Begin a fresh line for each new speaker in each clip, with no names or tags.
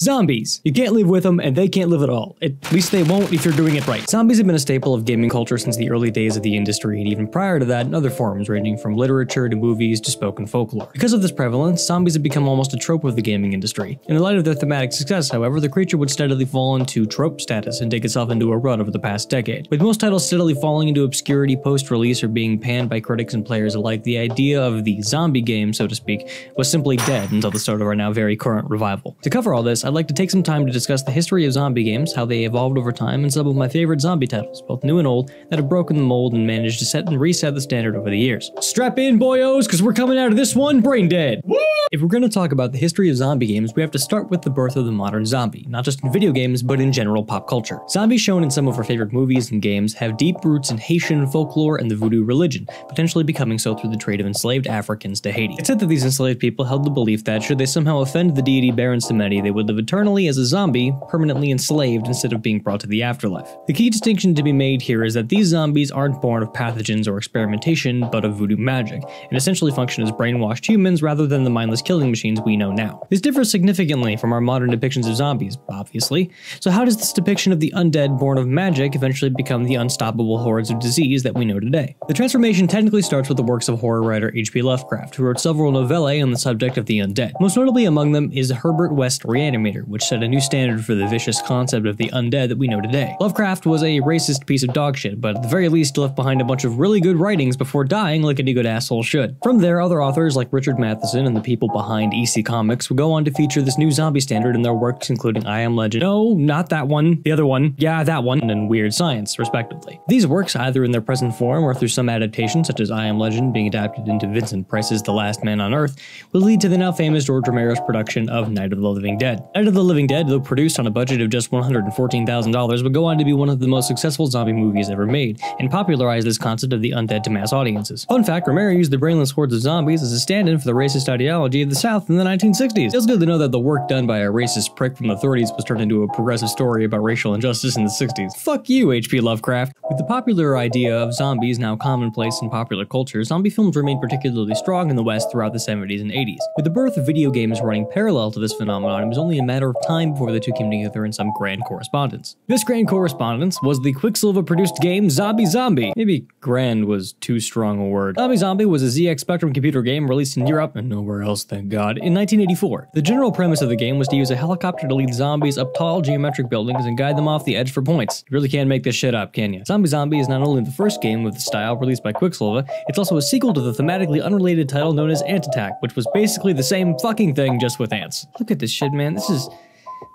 Zombies. You can't live with them, and they can't live at all. At least they won't if you're doing it right. Zombies have been a staple of gaming culture since the early days of the industry, and even prior to that in other forms, ranging from literature to movies to spoken folklore. Because of this prevalence, zombies have become almost a trope of the gaming industry. In the light of their thematic success, however, the creature would steadily fall into trope status and take itself into a rut over the past decade. With most titles steadily falling into obscurity post-release or being panned by critics and players alike, the idea of the zombie game, so to speak, was simply dead until the start of our now very current revival. To cover all this, I'd like to take some time to discuss the history of zombie games, how they evolved over time, and some of my favorite zombie titles, both new and old, that have broken the mold and managed to set and reset the standard over the years. Strap in, boyos, because we're coming out of this one brain dead! Woo! If we're going to talk about the history of zombie games, we have to start with the birth of the modern zombie, not just in video games, but in general pop culture. Zombies shown in some of our favorite movies and games have deep roots in Haitian folklore and the voodoo religion, potentially becoming so through the trade of enslaved Africans to Haiti. It's said that these enslaved people held the belief that should they somehow offend the deity Baron Samedi, they would live eternally as a zombie, permanently enslaved instead of being brought to the afterlife. The key distinction to be made here is that these zombies aren't born of pathogens or experimentation, but of voodoo magic, and essentially function as brainwashed humans rather than the mindless killing machines we know now. This differs significantly from our modern depictions of zombies, obviously. So how does this depiction of the undead born of magic eventually become the unstoppable hordes of disease that we know today? The transformation technically starts with the works of horror writer H.P. Lovecraft, who wrote several novellae on the subject of the undead. Most notably among them is Herbert West Reanimator, which set a new standard for the vicious concept of the undead that we know today. Lovecraft was a racist piece of dogshit, but at the very least left behind a bunch of really good writings before dying like any good asshole should. From there, other authors like Richard Matheson and the people behind EC Comics would go on to feature this new zombie standard in their works, including I Am Legend, no, not that one, the other one, yeah, that one, and Weird Science, respectively. These works, either in their present form or through some adaptation, such as I Am Legend being adapted into Vincent Price's The Last Man on Earth, will lead to the now famous George Romero's production of Night of the Living Dead. Night of the Living Dead, though produced on a budget of just $114,000, would go on to be one of the most successful zombie movies ever made, and popularize this concept of the undead to mass audiences. Fun fact, Romero used the brainless hordes of zombies as a stand-in for the racist ideology of the South in the 1960s. Feels good to know that the work done by a racist prick from the 30s was turned into a progressive story about racial injustice in the 60s. Fuck you, H.P. Lovecraft. With the popular idea of zombies now commonplace in popular culture, zombie films remained particularly strong in the West throughout the 70s and 80s. With the birth of video games running parallel to this phenomenon, it was only a matter of time before the two came together in some grand correspondence. This grand correspondence was the Quicksilva-produced game Zombie Zombie. Maybe grand was too strong a word. Zombie Zombie was a ZX Spectrum computer game released in Europe, and nowhere else, thank god, in 1984. The general premise of the game was to use a helicopter to lead zombies up tall geometric buildings and guide them off the edge for points. You really can't make this shit up, can you? Zombie Zombie is not only the first game with the style released by Quicksilva, it's also a sequel to the thematically unrelated title known as Ant Attack, which was basically the same fucking thing just with ants. Look at this shit, man. This is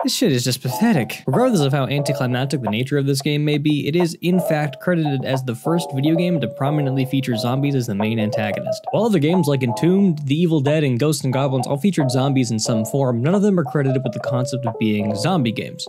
this shit is just pathetic. Regardless of how anticlimactic the nature of this game may be, it is in fact credited as the first video game to prominently feature zombies as the main antagonist. While other games like Entombed, The Evil Dead, and Ghosts and Goblins all featured zombies in some form, none of them are credited with the concept of being zombie games.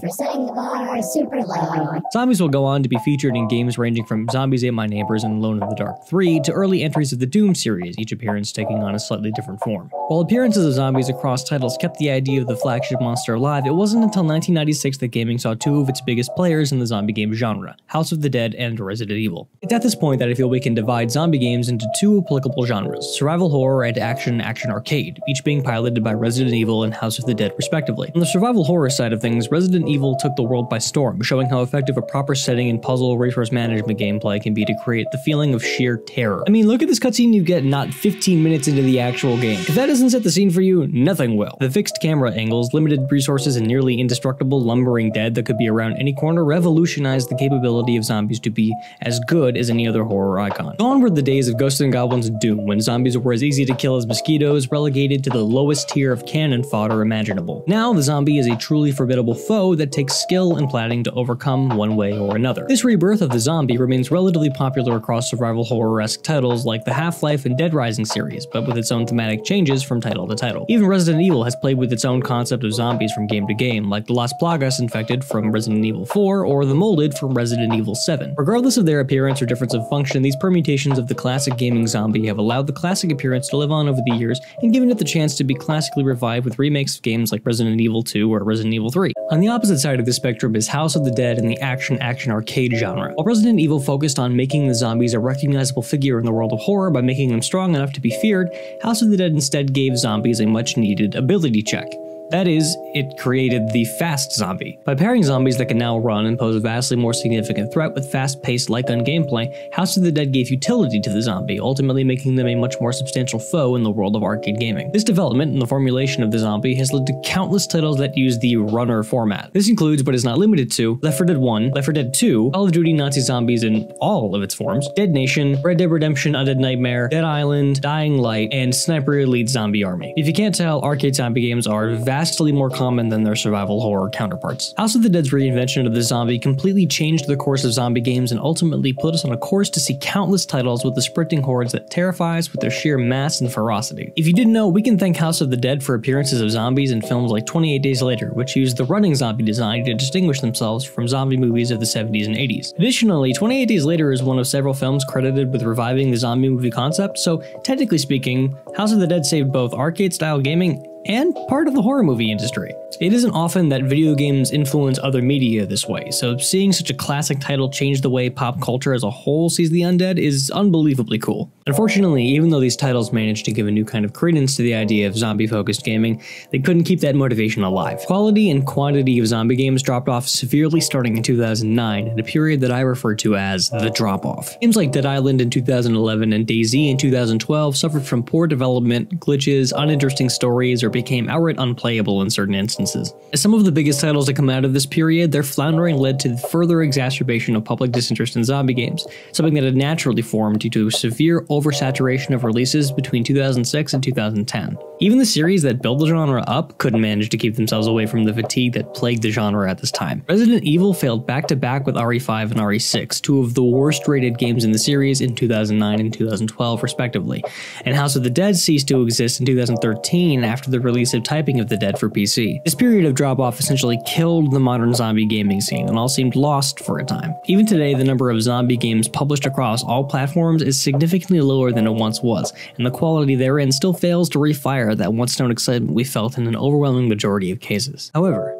For setting the bar super low.
Zombies will go on to be featured in games ranging from Zombies Ate My Neighbors and Alone in the Dark 3 to early entries of the Doom series, each appearance taking on a slightly different form. While appearances of zombies across titles kept the idea of the flagship monster alive, it wasn't until 1996 that gaming saw two of its biggest players in the zombie game genre, House of the Dead and Resident Evil. It's at this point that I feel we can divide zombie games into two applicable genres, survival horror and action action arcade, each being piloted by Resident Evil and House of the Dead respectively. On the survival horror side of things, Resident Evil took the world by storm, showing how effective a proper setting and puzzle resource management gameplay can be to create the feeling of sheer terror. I mean, look at this cutscene you get not 15 minutes into the actual game. If that doesn't set the scene for you, nothing will. The fixed camera angles, limited resources, and nearly indestructible lumbering dead that could be around any corner revolutionized the capability of zombies to be as good as any other horror icon. Gone were the days of Ghosts and Goblins Doom, when zombies were as easy to kill as mosquitoes, relegated to the lowest tier of cannon fodder imaginable. Now, the zombie is a truly formidable foe that takes skill and planning to overcome one way or another. This rebirth of the zombie remains relatively popular across survival horror-esque titles like the Half-Life and Dead Rising series, but with its own thematic changes from title to title. Even Resident Evil has played with its own concept of zombies from game to game, like the Las Plagas infected from Resident Evil 4 or the Molded from Resident Evil 7. Regardless of their appearance or difference of function, these permutations of the classic gaming zombie have allowed the classic appearance to live on over the years and given it the chance to be classically revived with remakes of games like Resident Evil 2 or Resident Evil 3. On the opposite side of the spectrum is House of the Dead and the action-action arcade genre. While Resident Evil focused on making the zombies a recognizable figure in the world of horror by making them strong enough to be feared, House of the Dead instead gave zombies a much-needed ability check. That is, it created the fast zombie. By pairing zombies that can now run and pose a vastly more significant threat with fast-paced light-gun gameplay, House of the Dead gave utility to the zombie, ultimately making them a much more substantial foe in the world of arcade gaming. This development and the formulation of the zombie has led to countless titles that use the runner format. This includes, but is not limited to, Left 4 Dead 1, Left 4 Dead 2, Call of Duty Nazi Zombies in all of its forms, Dead Nation, Red Dead Redemption Undead Nightmare, Dead Island, Dying Light, and Sniper Elite Zombie Army. If you can't tell, arcade zombie games are vastly more common than their survival horror counterparts. House of the Dead's reinvention of the zombie completely changed the course of zombie games and ultimately put us on a course to see countless titles with the sprinting hordes that terrify us with their sheer mass and ferocity. If you didn't know, we can thank House of the Dead for appearances of zombies in films like 28 Days Later, which used the running zombie design to distinguish themselves from zombie movies of the 70s and 80s. Additionally, 28 Days Later is one of several films credited with reviving the zombie movie concept, so technically speaking, House of the Dead saved both arcade style gaming and part of the horror movie industry. It isn't often that video games influence other media this way, so seeing such a classic title change the way pop culture as a whole sees the undead is unbelievably cool. Unfortunately, even though these titles managed to give a new kind of credence to the idea of zombie focused gaming, they couldn't keep that motivation alive. Quality and quantity of zombie games dropped off severely starting in 2009, in a period that I refer to as the drop off. Games like Dead Island in 2011 and DayZ in 2012 suffered from poor development, glitches, uninteresting stories, or became outright unplayable in certain instances. As some of the biggest titles that come out of this period, their floundering led to the further exacerbation of public disinterest in zombie games, something that had naturally formed due to severe oversaturation of releases between 2006 and 2010. Even the series that built the genre up couldn't manage to keep themselves away from the fatigue that plagued the genre at this time. Resident Evil failed back to back with RE5 and RE6, two of the worst rated games in the series in 2009 and 2012, respectively, and House of the Dead ceased to exist in 2013 after the release of Typing of the Dead for PC. This period of drop off essentially killed the modern zombie gaming scene and all seemed lost for a time. Even today, the number of zombie games published across all platforms is significantly lower than it once was, and the quality therein still fails to refire that once known excitement we felt in an overwhelming majority of cases. However,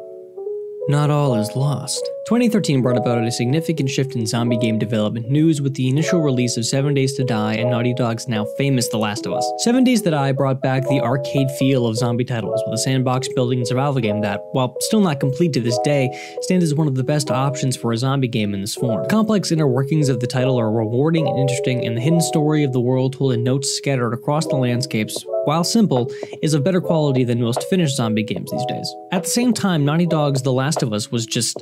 not all is lost. 2013 brought about a significant shift in zombie game development news with the initial release of 7 Days to Die and Naughty Dog's now famous The Last of Us. 7 Days to Die brought back the arcade feel of zombie titles with a sandbox building and survival game that, while still not complete to this day, stands as one of the best options for a zombie game in this form. The complex inner workings of the title are rewarding and interesting, and the hidden story of the world told in notes scattered across the landscapes while simple, is of better quality than most finished zombie games these days. At the same time, Naughty Dog's The Last of Us was just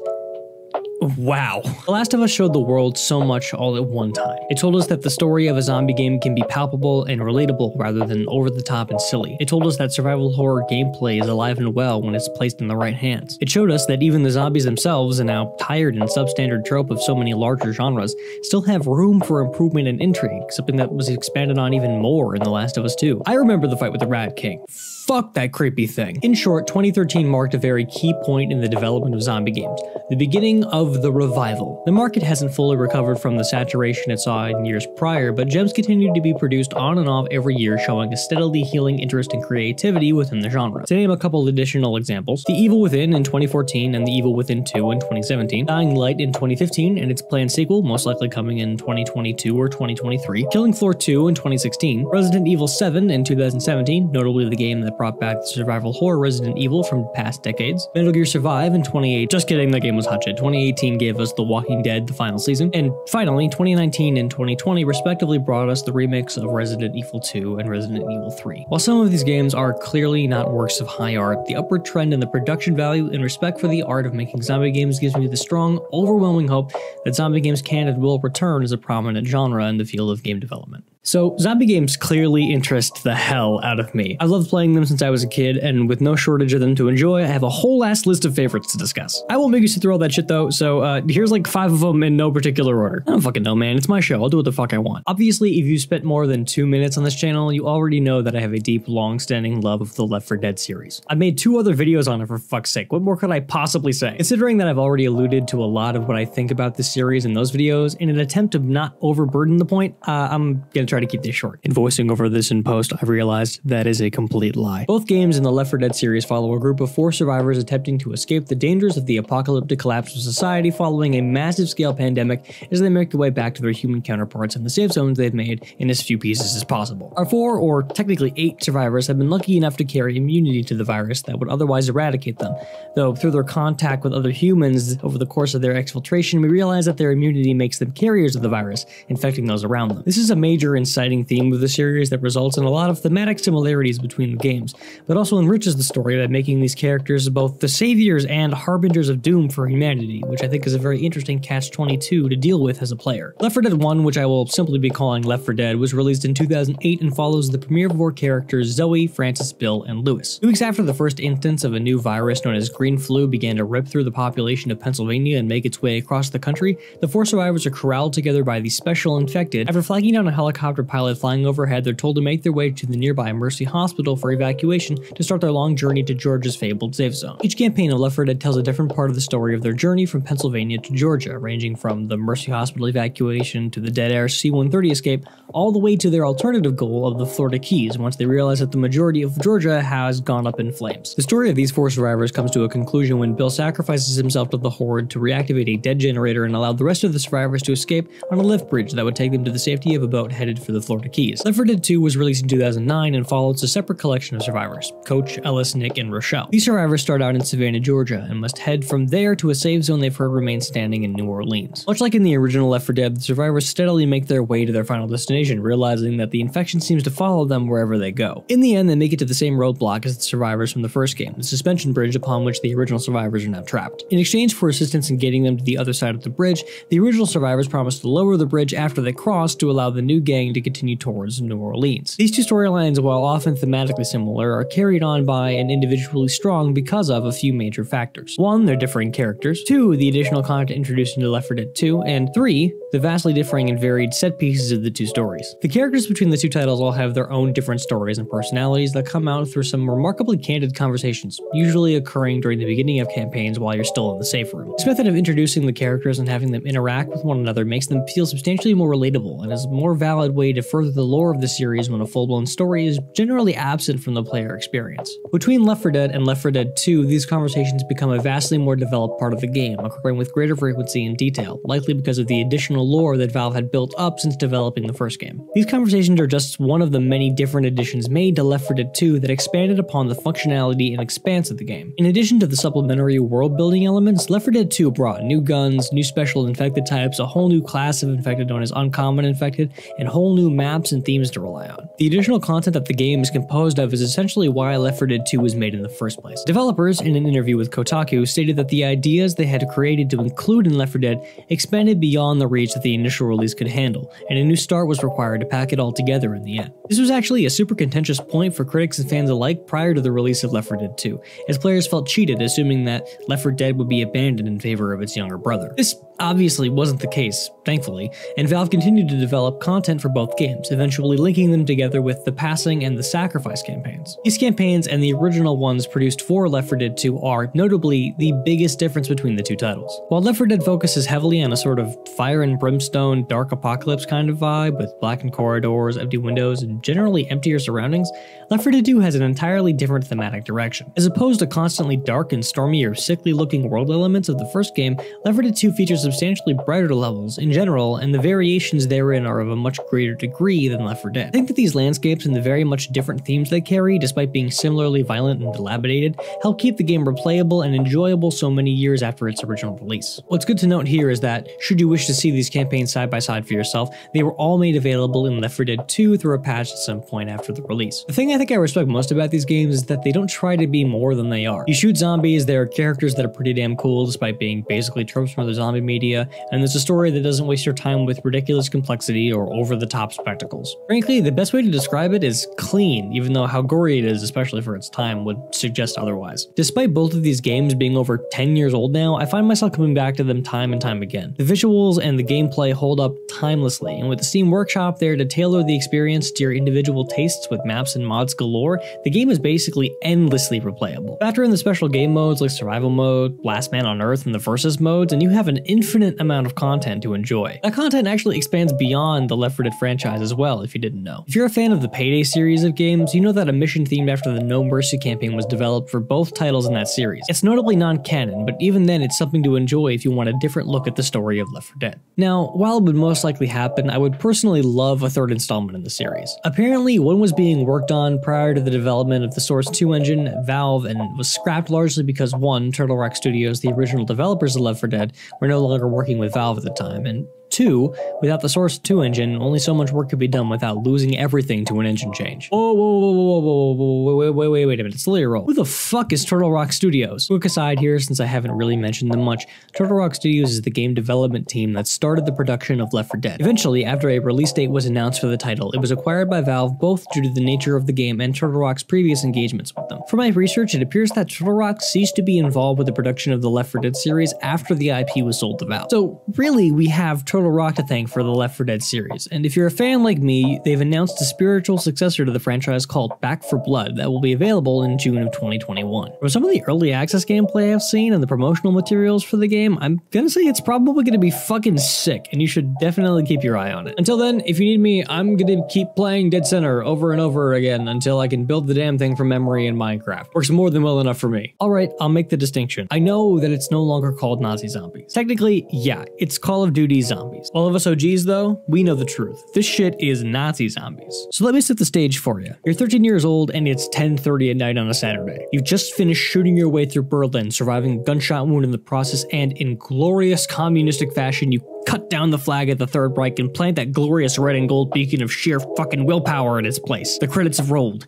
Wow. The Last of Us showed the world so much all at one time. It told us that the story of a zombie game can be palpable and relatable rather than over the top and silly. It told us that survival horror gameplay is alive and well when it's placed in the right hands. It showed us that even the zombies themselves, a now tired and substandard trope of so many larger genres, still have room for improvement and intrigue, something that was expanded on even more in The Last of Us 2. I remember the fight with the Rat King. Fuck that creepy thing. In short, 2013 marked a very key point in the development of zombie games, the beginning of the revival. The market hasn't fully recovered from the saturation it saw in years prior, but gems continued to be produced on and off every year, showing a steadily healing interest and creativity within the genre. To name a couple additional examples, The Evil Within in 2014 and The Evil Within 2 in 2017, Dying Light in 2015 and its planned sequel, most likely coming in 2022 or 2023, Killing Floor 2 in 2016, Resident Evil 7 in 2017, notably the game that brought back the survival horror Resident Evil from past decades. Metal Gear Survive in 2018. Just kidding, that game was hot shit. 2018 gave us The Walking Dead, the final season. And finally, 2019 and 2020 respectively brought us the remakes of Resident Evil 2 and Resident Evil 3. While some of these games are clearly not works of high art, the upward trend in the production value and respect for the art of making zombie games gives me the strong, overwhelming hope that zombie games can and will return as a prominent genre in the field of game development. So, zombie games clearly interest the hell out of me. I've loved playing them since I was a kid, and with no shortage of them to enjoy, I have a whole ass list of favorites to discuss. I won't make you sit through all that shit though, so uh, here's like five of them in no particular order. I don't fucking know, man. It's my show. I'll do what the fuck I want. Obviously, if you spent more than two minutes on this channel, you already know that I have a deep, long-standing love of the Left 4 Dead series. I made two other videos on it for fuck's sake. What more could I possibly say? Considering that I've already alluded to a lot of what I think about this series in those videos, in an attempt to not overburden the point, uh, I'm gonna to try to keep this short. In voicing over this in post, I've realized that is a complete lie. Both games in the Left 4 Dead series follow a group of four survivors attempting to escape the dangers of the apocalyptic collapse of society following a massive scale pandemic as they make their way back to their human counterparts in the safe zones they've made in as few pieces as possible. Our four, or technically eight, survivors have been lucky enough to carry immunity to the virus that would otherwise eradicate them, though through their contact with other humans over the course of their exfiltration, we realize that their immunity makes them carriers of the virus, infecting those around them. This is a major inciting theme of the series that results in a lot of thematic similarities between the games, but also enriches the story by making these characters both the saviors and harbingers of doom for humanity, which I think is a very interesting catch-22 to deal with as a player. Left 4 Dead 1, which I will simply be calling Left 4 Dead, was released in 2008 and follows the premiere of four characters Zoey, Francis, Bill, and Louis. Two weeks after the first instance of a new virus known as green flu began to rip through the population of Pennsylvania and make its way across the country, the four survivors are corralled together by the special infected. After flagging down a helicopter pilot flying overhead, they're told to make their way to the nearby Mercy Hospital for evacuation to start their long journey to Georgia's fabled safe zone. Each campaign of Left 4 Dead tells a different part of the story of their journey from Pennsylvania to Georgia, ranging from the Mercy Hospital evacuation to the Dead Air C-130 escape, all the way to their alternative goal of the Florida Keys once they realize that the majority of Georgia has gone up in flames. The story of these four survivors comes to a conclusion when Bill sacrifices himself to the Horde to reactivate a dead generator and allow the rest of the survivors to escape on a lift bridge that would take them to the safety of a boat headed for the Florida Keys. Left 4 Dead 2 was released in 2009 and follows a separate collection of survivors Coach, Ellis, Nick, and Rochelle. These survivors start out in Savannah, Georgia, and must head from there to a safe zone they've heard remains standing in New Orleans. Much like in the original Left 4 Dead, the survivors steadily make their way to their final destination, realizing that the infection seems to follow them wherever they go. In the end, they make it to the same roadblock as the survivors from the first game, the suspension bridge upon which the original survivors are now trapped. In exchange for assistance in getting them to the other side of the bridge, the original survivors promise to lower the bridge after they cross to allow the new gang to continue towards New Orleans. These two storylines, while often thematically similar, are carried on by and individually strong because of a few major factors. One, their differing characters. Two, the additional content introduced into Left 4 Dead 2. And three, the vastly differing and varied set pieces of the two stories. The characters between the two titles all have their own different stories and personalities that come out through some remarkably candid conversations, usually occurring during the beginning of campaigns while you're still in the safe room. This method of introducing the characters and having them interact with one another makes them feel substantially more relatable and is more valid way to further the lore of the series when a full-blown story is generally absent from the player experience. Between Left 4 Dead and Left 4 Dead 2, these conversations become a vastly more developed part of the game, occurring with greater frequency and detail, likely because of the additional lore that Valve had built up since developing the first game. These conversations are just one of the many different additions made to Left 4 Dead 2 that expanded upon the functionality and expanse of the game. In addition to the supplementary world building elements, Left 4 Dead 2 brought new guns, new special infected types, a whole new class of infected known as uncommon infected, and whole new maps and themes to rely on. The additional content that the game is composed of is essentially why Left 4 Dead 2 was made in the first place. Developers, in an interview with Kotaku, stated that the ideas they had created to include in Left 4 Dead expanded beyond the reach that the initial release could handle, and a new start was required to pack it all together in the end. This was actually a super contentious point for critics and fans alike prior to the release of Left 4 Dead 2, as players felt cheated assuming that Left 4 Dead would be abandoned in favor of its younger brother. This obviously wasn't the case, thankfully, and Valve continued to develop content for both games, eventually linking them together with the Passing and the Sacrifice campaigns. These campaigns and the original ones produced for Left 4 Dead 2 are, notably, the biggest difference between the two titles. While Left 4 Dead focuses heavily on a sort of fire and brimstone, dark apocalypse kind of vibe, with blackened corridors, empty windows, and generally emptier surroundings, Left 4 Dead 2 has an entirely different thematic direction. As opposed to constantly dark and stormy or sickly looking world elements of the first game, Left 4 Dead 2 features substantially brighter levels in general, and the variations therein are of a much greater degree than Left 4 Dead. I think that these landscapes and the very much different themes they carry, despite being similarly violent and dilapidated, help keep the game replayable and enjoyable so many years after its original release. What's good to note here is that, should you wish to see these campaigns side by side for yourself, they were all made available in Left 4 Dead 2 through a patch at some point after the release. The thing think I respect most about these games is that they don't try to be more than they are. You shoot zombies, there are characters that are pretty damn cool despite being basically tropes from other zombie media, and there's a story that doesn't waste your time with ridiculous complexity or over-the-top spectacles. Frankly, the best way to describe it is clean, even though how gory it is, especially for its time, would suggest otherwise. Despite both of these games being over 10 years old now, I find myself coming back to them time and time again. The visuals and the gameplay hold up timelessly, and with the Steam Workshop there to tailor the experience to your individual tastes with maps and mods mods galore, the game is basically endlessly replayable. Factor in the special game modes like survival mode, last man on earth, and the versus modes, and you have an infinite amount of content to enjoy. That content actually expands beyond the Left 4 Dead franchise as well, if you didn't know. If you're a fan of the Payday series of games, you know that a mission themed after the No Mercy campaign was developed for both titles in that series. It's notably non-canon, but even then it's something to enjoy if you want a different look at the story of Left 4 Dead. Now, while it would most likely happen, I would personally love a third installment in the series. Apparently, one was being worked on prior to the development of the Source 2 engine at Valve and was scrapped largely because one, Turtle Rock Studios, the original developers of Left 4 Dead, were no longer working with Valve at the time, and Two, without the Source 2 engine, only so much work could be done without losing everything to an engine change. Whoa, whoa, whoa, whoa, whoa, whoa, whoa, wait, wait, wait, wait a minute, slow your roll. Who the fuck is Turtle Rock Studios? Quick aside here, since I haven't really mentioned them much, Turtle Rock Studios is the game development team that started the production of Left 4 Dead. Eventually, after a release date was announced for the title, it was acquired by Valve both due to the nature of the game and Turtle Rock's previous engagements with them. For my research, it appears that Turtle Rock ceased to be involved with the production of the Left 4 Dead series after the IP was sold to Valve. So really, we have Turtle Rock to thank for the Left 4 Dead series. And if you're a fan like me, they've announced a spiritual successor to the franchise called Back 4 Blood that will be available in June of 2021. From some of the early access gameplay I've seen and the promotional materials for the game, I'm gonna say it's probably gonna be fucking sick, and you should definitely keep your eye on it. Until then, if you need me, I'm gonna keep playing Dead Center over and over again until I can build the damn thing from memory in Minecraft. Works more than well enough for me. Alright, I'll make the distinction. I know that it's no longer called Nazi Zombies. Technically, yeah, it's Call of Duty Zombies. All of us OGs though, we know the truth. This shit is Nazi zombies. So let me set the stage for you. You're 13 years old and it's 10:30 at night on a Saturday. You've just finished shooting your way through Berlin, surviving a gunshot wound in the process, and in glorious communistic fashion, you cut down the flag at the Third Reich and plant that glorious red and gold beacon of sheer fucking willpower in its place. The credits have rolled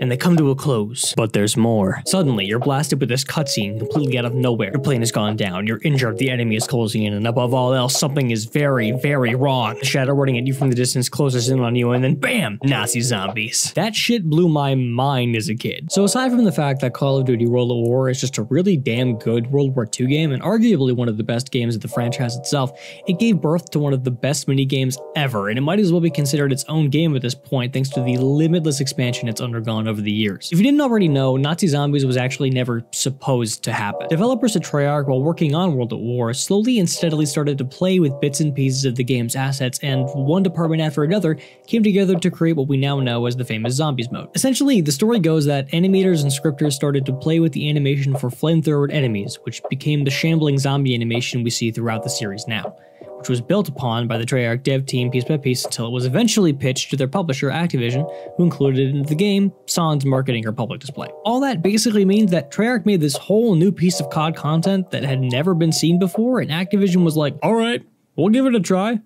and they come to a close. But there's more. Suddenly, you're blasted with this cutscene completely out of nowhere. Your plane has gone down, you're injured, the enemy is closing in, and above all else, something is very, very wrong. The shadow running at you from the distance closes in on you, and then BAM! Nazi zombies. That shit blew my mind as a kid. So aside from the fact that Call of Duty World at War is just a really damn good World War II game, and arguably one of the best games of the franchise itself, it gave birth to one of the best mini games ever, and it might as well be considered its own game at this point thanks to the limitless expansion it's undergone over the years. If you didn't already know, Nazi Zombies was actually never supposed to happen. Developers at Treyarch, while working on World at War, slowly and steadily started to play with bits and pieces of the game's assets, and one department after another came together to create what we now know as the famous Zombies mode. Essentially, the story goes that animators and scripters started to play with the animation for flamethrowered enemies, which became the shambling zombie animation we see throughout the series now which was built upon by the Treyarch dev team piece by piece until it was eventually pitched to their publisher Activision, who included it into the game, sans marketing or public display. All that basically means that Treyarch made this whole new piece of COD content that had never been seen before, and Activision was like, alright, we'll give it a try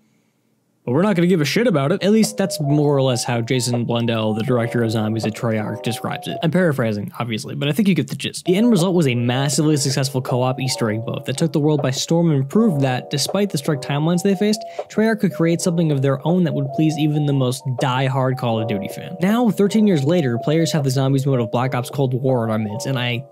but we're not going to give a shit about it. At least that's more or less how Jason Blundell, the director of Zombies at Treyarch, describes it. I'm paraphrasing, obviously, but I think you get the gist. The end result was a massively successful co-op Easter egg mode that took the world by storm and proved that, despite the strict timelines they faced, Treyarch could create something of their own that would please even the most die-hard Call of Duty fan. Now, 13 years later, players have the Zombies mode of Black Ops Cold War in our midst, and I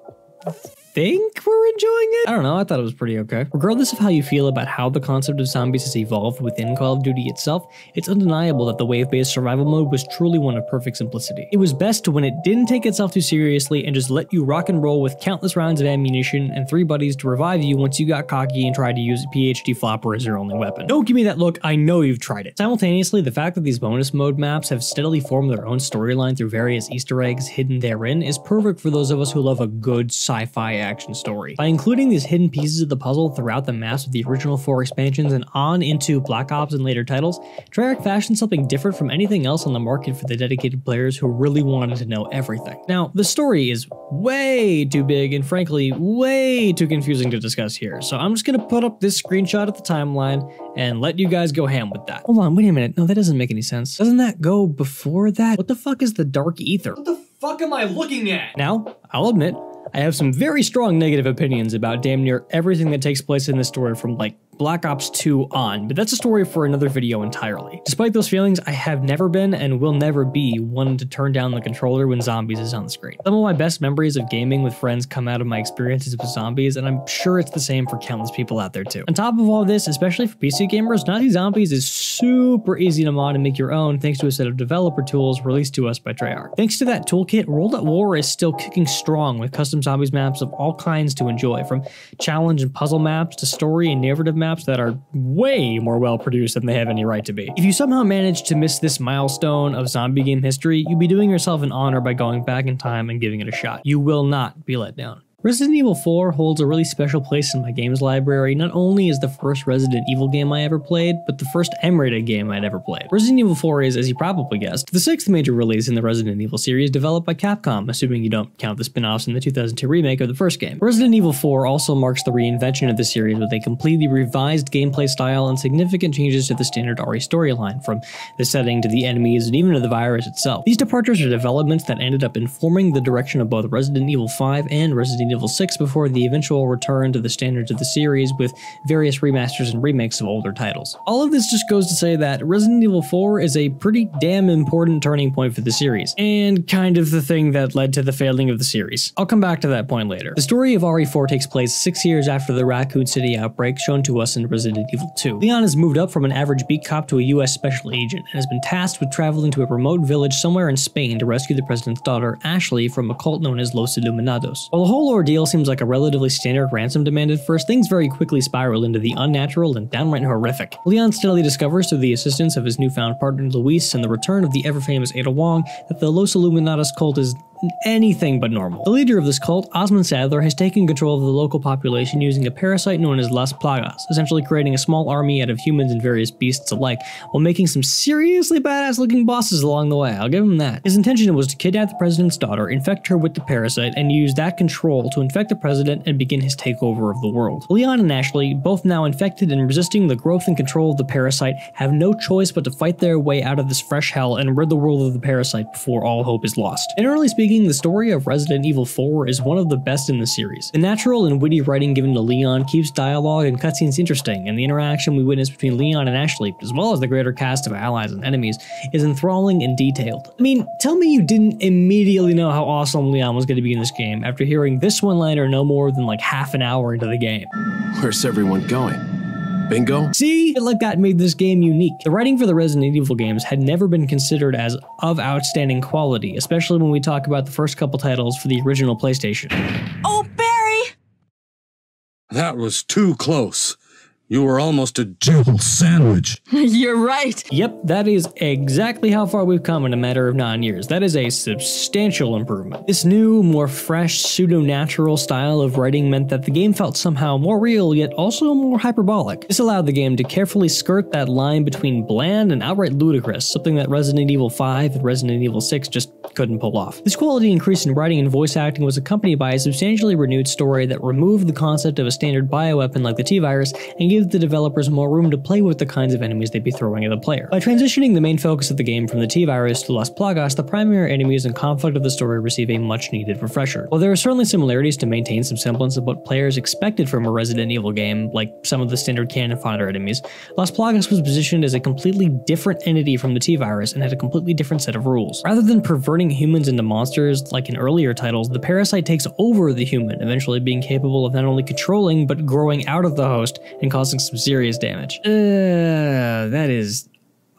think we're enjoying it. I don't know, I thought it was pretty okay. Regardless of how you feel about how the concept of zombies has evolved within Call of Duty itself, it's undeniable that the wave-based survival mode was truly one of perfect simplicity. It was best when it didn't take itself too seriously and just let you rock and roll with countless rounds of ammunition and three buddies to revive you once you got cocky and tried to use a PhD flopper as your only weapon. Don't give me that look, I know you've tried it. Simultaneously, the fact that these bonus mode maps have steadily formed their own storyline through various Easter eggs hidden therein is perfect for those of us who love a good sci-fi action story. By including these hidden pieces of the puzzle throughout the maps of the original four expansions and on into Black Ops and later titles, Treyarch fashioned something different from anything else on the market for the dedicated players who really wanted to know everything. Now, the story is way too big and frankly way too confusing to discuss here, so I'm just gonna put up this screenshot of the timeline and let you guys go ham with that. Hold on, wait a minute. No, that doesn't make any sense. Doesn't that go before that? What the fuck is the Dark Ether? What the fuck am I looking at? Now, I'll admit, I have some very strong negative opinions about damn near everything that takes place in this story from like Black Ops 2 on, but that's a story for another video entirely. Despite those feelings, I have never been and will never be one to turn down the controller when zombies is on the screen. Some of my best memories of gaming with friends come out of my experiences with zombies, and I'm sure it's the same for countless people out there too. On top of all this, especially for PC gamers, Nazi Zombies is super easy to mod and make your own thanks to a set of developer tools released to us by Treyarch. Thanks to that toolkit, World at War is still kicking strong with custom zombies maps of all kinds to enjoy, from challenge and puzzle maps to story and narrative maps that are way more well produced than they have any right to be. If you somehow manage to miss this milestone of zombie game history, you'd be doing yourself an honor by going back in time and giving it a shot. You will not be let down. Resident Evil 4 holds a really special place in my games library, not only as the first Resident Evil game I ever played, but the first M-rated game I'd ever played. Resident Evil 4 is, as you probably guessed, the sixth major release in the Resident Evil series developed by Capcom, assuming you don't count the spin-offs in the 2002 remake of the first game. Resident Evil 4 also marks the reinvention of the series with a completely revised gameplay style and significant changes to the standard RE storyline, from the setting to the enemies and even to the virus itself. These departures are developments that ended up informing the direction of both Resident Evil 5 and Resident Evil 6 before the eventual return to the standards of the series with various remasters and remakes of older titles. All of this just goes to say that Resident Evil 4 is a pretty damn important turning point for the series, and kind of the thing that led to the failing of the series. I'll come back to that point later. The story of RE4 takes place six years after the Raccoon City outbreak shown to us in Resident Evil 2. Leon has moved up from an average beat cop to a US special agent and has been tasked with traveling to a remote village somewhere in Spain to rescue the president's daughter, Ashley, from a cult known as Los Illuminados. While the whole seems like a relatively standard ransom demand at first, things very quickly spiral into the unnatural and downright horrific. Leon steadily discovers through the assistance of his newfound partner Luis and the return of the ever-famous Ada Wong that the Los Illuminados cult is anything but normal. The leader of this cult, Osmund Saddler, has taken control of the local population using a parasite known as Las Plagas, essentially creating a small army out of humans and various beasts alike, while making some seriously badass looking bosses along the way. I'll give him that. His intention was to kidnap the president's daughter, infect her with the parasite, and use that control to infect the president and begin his takeover of the world. Leon and Ashley, both now infected and resisting the growth and control of the parasite, have no choice but to fight their way out of this fresh hell and rid the world of the parasite before all hope is lost. Generally speaking, the story of Resident Evil 4 is one of the best in the series. The natural and witty writing given to Leon keeps dialogue and cutscenes interesting, and the interaction we witness between Leon and Ashley, as well as the greater cast of allies and enemies, is enthralling and detailed. I mean, tell me you didn't immediately know how awesome Leon was going to be in this game after hearing this one liner no more than like half an hour into the game.
Where's everyone going? Bingo?
See? Shit like that made this game unique. The writing for the Resident Evil games had never been considered as of outstanding quality, especially when we talk about the first couple titles for the original PlayStation.
Oh, Barry!
That was too close. You were almost a Jill sandwich.
You're right.
Yep, that is exactly how far we've come in a matter of nine years. That is a substantial improvement. This new, more fresh, pseudo-natural style of writing meant that the game felt somehow more real, yet also more hyperbolic. This allowed the game to carefully skirt that line between bland and outright ludicrous, something that Resident Evil 5 and Resident Evil 6 just couldn't pull off. This quality increase in writing and voice acting was accompanied by a substantially renewed story that removed the concept of a standard bioweapon like the T-Virus and gave the developers more room to play with the kinds of enemies they'd be throwing at the player. By transitioning the main focus of the game from the T-Virus to Las Plagas, the primary enemies and conflict of the story receive a much needed refresher. While there are certainly similarities to maintain some semblance of what players expected from a Resident Evil game, like some of the standard cannon fodder enemies, Las Plagas was positioned as a completely different entity from the T-Virus and had a completely different set of rules. Rather than perverting humans into monsters like in earlier titles, the parasite takes over the human, eventually being capable of not only controlling but growing out of the host and causing some serious damage. Uh, that is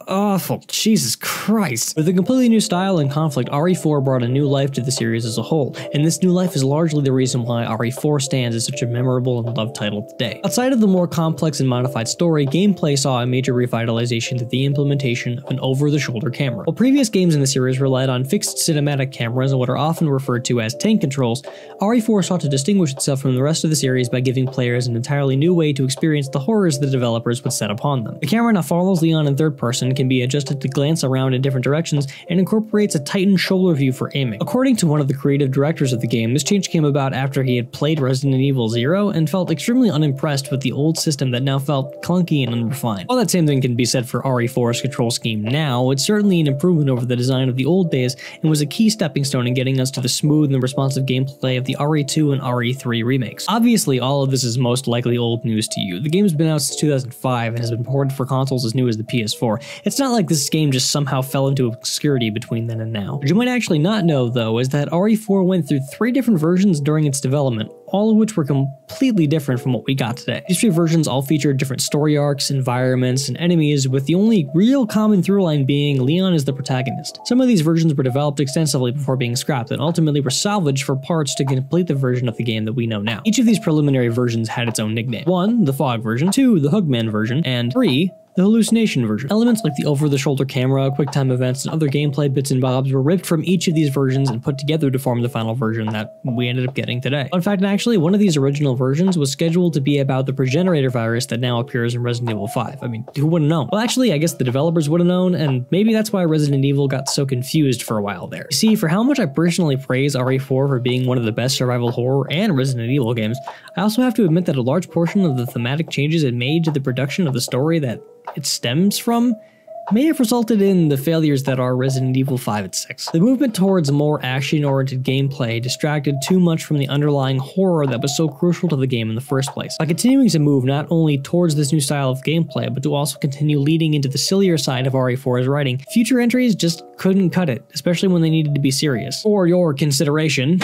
awful. Jesus Christ. With a completely new style and conflict, RE4 brought a new life to the series as a whole, and this new life is largely the reason why RE4 stands as such a memorable and loved title today. Outside of the more complex and modified story, gameplay saw a major revitalization through the implementation of an over-the-shoulder camera. While previous games in the series relied on fixed cinematic cameras and what are often referred to as tank controls, RE4 sought to distinguish itself from the rest of the series by giving players an entirely new way to experience the horrors the developers would set upon them. The camera now follows Leon in third person, can be adjusted to glance around in different directions and incorporates a tightened shoulder view for aiming. According to one of the creative directors of the game, this change came about after he had played Resident Evil Zero and felt extremely unimpressed with the old system that now felt clunky and unrefined. While that same thing can be said for RE4's control scheme now, it's certainly an improvement over the design of the old days and was a key stepping stone in getting us to the smooth and responsive gameplay of the RE2 and RE3 remakes. Obviously, all of this is most likely old news to you. The game's been out since 2005 and has been ported for consoles as new as the PS4. It's not like this game just somehow fell into obscurity between then and now. What you might actually not know, though, is that RE4 went through three different versions during its development, all of which were completely different from what we got today. These three versions all featured different story arcs, environments, and enemies, with the only real common through line being Leon is the protagonist. Some of these versions were developed extensively before being scrapped, and ultimately were salvaged for parts to complete the version of the game that we know now. Each of these preliminary versions had its own nickname. One, the Fog version, two, the Hookman version, and three, the hallucination version. Elements like the over-the-shoulder camera, QuickTime events, and other gameplay bits and bobs were ripped from each of these versions and put together to form the final version that we ended up getting today. Fun fact, actually, one of these original versions was scheduled to be about the progenitor virus that now appears in Resident Evil 5. I mean, who wouldn't know? Well, actually, I guess the developers would have known, and maybe that's why Resident Evil got so confused for a while there. See, for how much I personally praise RE4 for being one of the best survival horror and Resident Evil games, I also have to admit that a large portion of the thematic changes it made to the production of the story that it stems from may have resulted in the failures that are Resident Evil 5 and 6. The movement towards more action-oriented gameplay distracted too much from the underlying horror that was so crucial to the game in the first place. By continuing to move not only towards this new style of gameplay, but to also continue leading into the sillier side of RE4's writing, future entries just couldn't cut it, especially when they needed to be serious. For your consideration,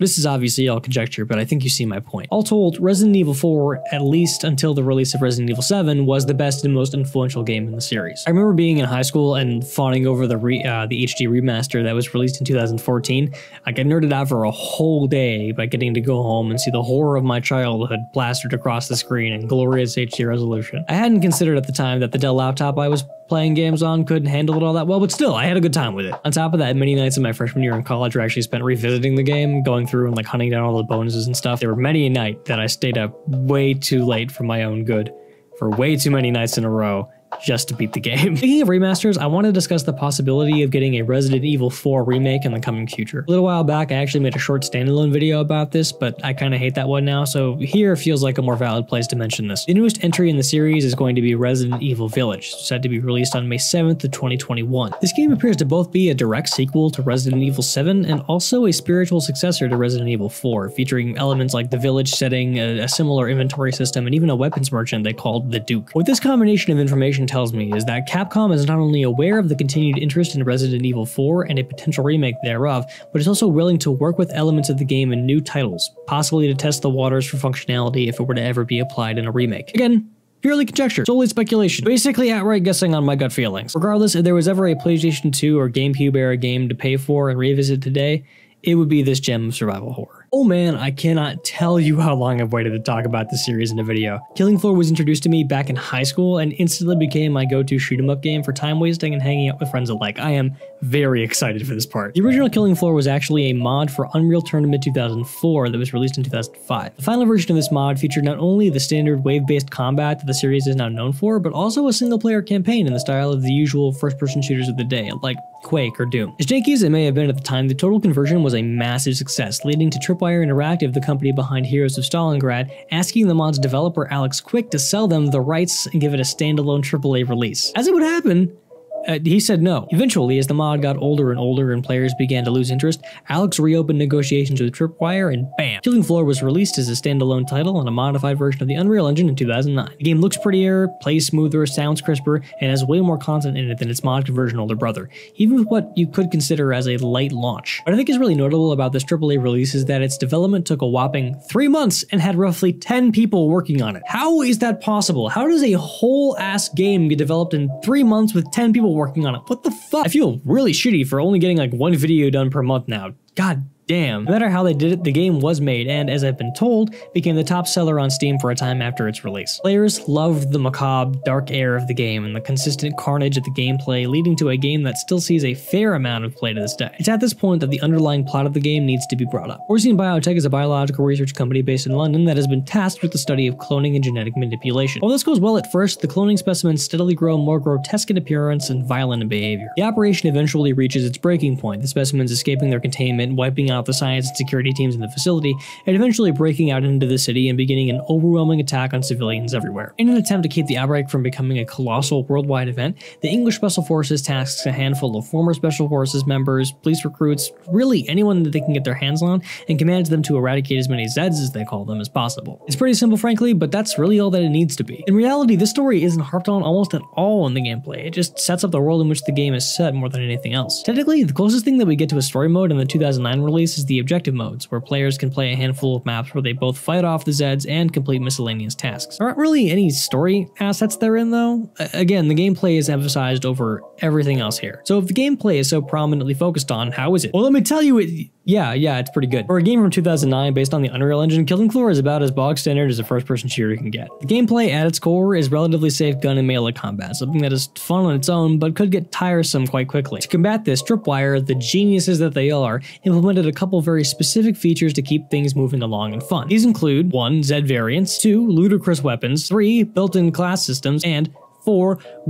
this is obviously all conjecture, but I think you see my point. All told, Resident Evil 4, at least until the release of Resident Evil 7, was the best and most influential game in the series. I remember being in high school and fawning over the re, uh, the HD remaster that was released in 2014. I got nerded out for a whole day by getting to go home and see the horror of my childhood plastered across the screen in glorious HD resolution. I hadn't considered at the time that the Dell laptop I was playing games on couldn't handle it all that well, but still, I had a good time with it. On top of that, many nights in my freshman year in college were actually spent revisiting the game, going through and like hunting down all the bonuses and stuff. There were many a night that I stayed up way too late for my own good, for way too many nights in a row just to beat the game. Speaking of remasters, I want to discuss the possibility of getting a Resident Evil 4 remake in the coming future. A little while back, I actually made a short standalone video about this, but I kind of hate that one now, so here feels like a more valid place to mention this. The newest entry in the series is going to be Resident Evil Village, set to be released on May 7th of 2021. This game appears to both be a direct sequel to Resident Evil 7 and also a spiritual successor to Resident Evil 4, featuring elements like the village setting, a, a similar inventory system, and even a weapons merchant they called the Duke. With this combination of information tells me is that Capcom is not only aware of the continued interest in Resident Evil 4 and a potential remake thereof, but is also willing to work with elements of the game in new titles, possibly to test the waters for functionality if it were to ever be applied in a remake. Again, Purely conjecture, solely speculation, basically outright guessing on my gut feelings. Regardless, if there was ever a PlayStation 2 or GameCube era game to pay for and revisit today, it would be this gem of survival horror. Oh man, I cannot tell you how long I've waited to talk about this series in a video. Killing Floor was introduced to me back in high school and instantly became my go-to shoot 'em up game for time wasting and hanging out with friends alike. I am very excited for this part. The original Killing Floor was actually a mod for Unreal Tournament 2004 that was released in 2005. The final version of this mod featured not only the standard wave-based combat that the series is now known for, but also a single-player campaign in the style of the usual first-person shooters of the day, like Quake or Doom. As janky as it may have been at the time, the total conversion was a massive success, leading to Tripwire Interactive, the company behind Heroes of Stalingrad, asking the mod's developer Alex Quick to sell them the rights and give it a standalone AAA release. As it would happen, uh, he said no. Eventually, as the mod got older and older and players began to lose interest, Alex reopened negotiations with Tripwire and bam! Killing Floor was released as a standalone title on a modified version of the Unreal Engine in 2009. The game looks prettier, plays smoother, sounds crisper, and has way more content in it than its mod conversion older brother, even with what you could consider as a light launch. What I think is really notable about this AAA release is that its development took a whopping three months and had roughly 10 people working on it. How is that possible? How does a whole ass game get developed in three months with 10 people working on it? What the fuck? I feel really shitty for only getting like one video done per month now. God damn. No matter how they did it, the game was made and, as I've been told, became the top seller on Steam for a time after its release. Players loved the macabre, dark air of the game and the consistent carnage of the gameplay, leading to a game that still sees a fair amount of play to this day. It's at this point that the underlying plot of the game needs to be brought up. Origin Biotech is a biological research company based in London that has been tasked with the study of cloning and genetic manipulation. While this goes well at first, the cloning specimens steadily grow more grotesque in appearance and violent in behavior. The operation eventually reaches its breaking point, the specimens escaping their containment, wiping out the science and security teams in the facility, and eventually breaking out into the city and beginning an overwhelming attack on civilians everywhere. In an attempt to keep the outbreak from becoming a colossal worldwide event, the English Special Forces tasks a handful of former Special Forces members, police recruits, really anyone that they can get their hands on, and commands them to eradicate as many Zeds as they call them as possible. It's pretty simple, frankly, but that's really all that it needs to be. In reality, this story isn't harped on almost at all in the gameplay. It just sets up the world in which the game is set more than anything else. Technically, the closest thing that we get to a story mode in the 2009 release is the objective modes, where players can play a handful of maps where they both fight off the Zeds and complete miscellaneous tasks. There aren't really any story assets therein, though. Again, the gameplay is emphasized over everything else here. So if the gameplay is so prominently focused on, how is it? Well, let me tell you, it yeah, yeah, it's pretty good. For a game from 2009 based on the Unreal Engine, Killing Floor is about as bog standard as a first person shooter can get. The gameplay at its core is relatively safe gun and melee combat, something that is fun on its own but could get tiresome quite quickly. To combat this, Tripwire, the geniuses that they are, implemented a couple very specific features to keep things moving along and fun. These include 1. Zed variants, 2. Ludicrous weapons, 3. Built in class systems, and